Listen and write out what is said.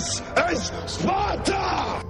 This is Sparta!